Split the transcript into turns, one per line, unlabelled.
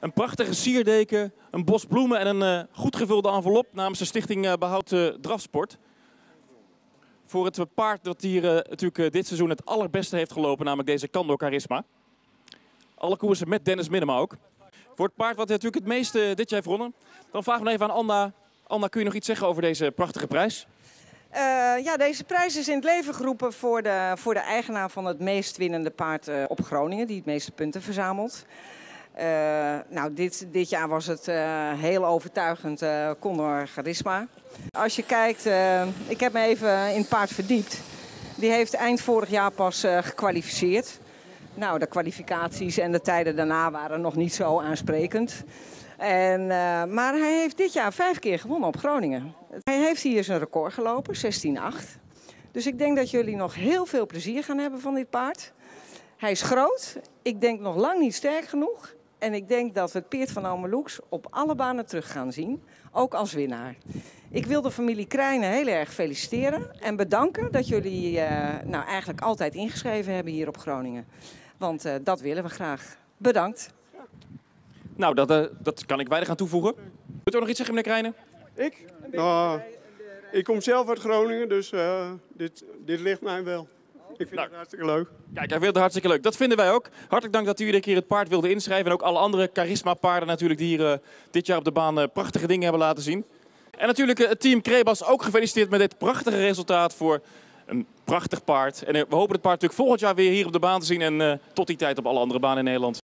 Een prachtige sierdeken, een bos bloemen en een eh, goed gevulde envelop namens de stichting eh, Behoud eh, Drafsport. Voor het paard dat hier natuurlijk dit seizoen het allerbeste heeft gelopen, namelijk deze Candor Charisma. Alle koersen met Dennis Minema ook. Voor het paard wat natuurlijk het meeste dit jaar heeft gewonnen. Dan vragen we even aan Anna. Anna, kun je nog iets zeggen over deze prachtige prijs?
Ja, deze prijs is in het leven geroepen voor de, voor de eigenaar van het meest winnende paard op Groningen, die het meeste punten verzamelt. Eh, nou, dit, dit jaar was het eh, heel overtuigend Condor Charisma. Als je kijkt, ik heb me even in het paard verdiept. Die heeft eind vorig jaar pas gekwalificeerd. Nou, de kwalificaties en de tijden daarna waren nog niet zo aansprekend. En, maar hij heeft dit jaar vijf keer gewonnen op Groningen. Hij heeft hier zijn record gelopen, 16-8. Dus ik denk dat jullie nog heel veel plezier gaan hebben van dit paard. Hij is groot. Ik denk nog lang niet sterk genoeg. En ik denk dat we het Peert van Omeloeks op alle banen terug gaan zien. Ook als winnaar. Ik wil de familie Krijnen heel erg feliciteren. En bedanken dat jullie eh, nou eigenlijk altijd ingeschreven hebben hier op Groningen. Want eh, dat willen we graag. Bedankt.
Nou, dat, eh, dat kan ik weinig aan toevoegen. Wilt u ook nog iets zeggen, meneer Krijnen?
Ik? Nou, ik kom zelf uit Groningen, dus eh, dit, dit ligt mij wel. Ik vind
Nou.
het hartstikke leuk.
Kijk, hij vindt het hartstikke leuk. Dat vinden wij ook. Hartelijk dank dat u iedere keer het paard wilde inschrijven. En ook alle andere charisma-paarden natuurlijk die hier eh, dit jaar op de baan eh, prachtige dingen hebben laten zien. En natuurlijk eh, het team Krebas ook gefeliciteerd met dit prachtige resultaat voor een prachtig paard. En we hopen het paard natuurlijk volgend jaar weer hier op de baan te zien. En tot die tijd op alle andere banen in Nederland.